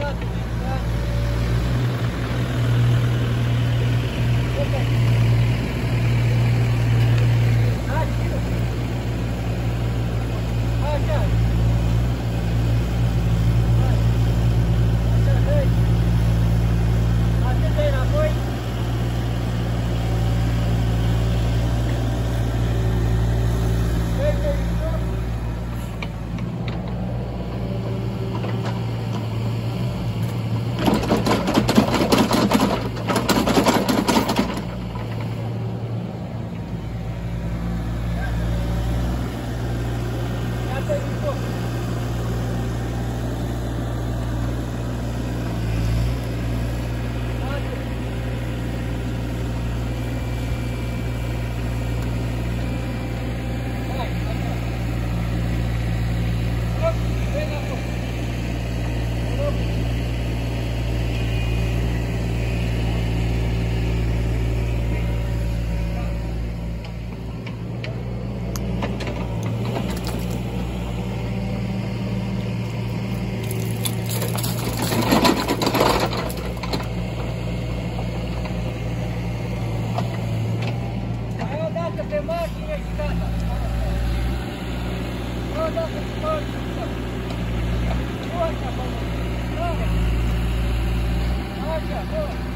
Yeah. até máquina de casa. Manda as máquinas. vamos. Acha, boa.